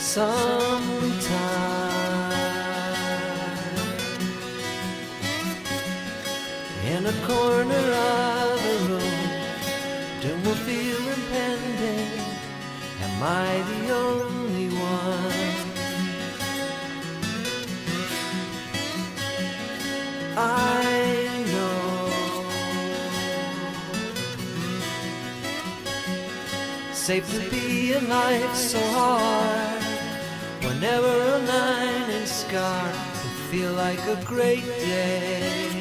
sometime. In a corner of a room, doom will feel impending. Am I the only one? I know. Safe to be alive so hard. Whenever a line and scar will feel like a great day.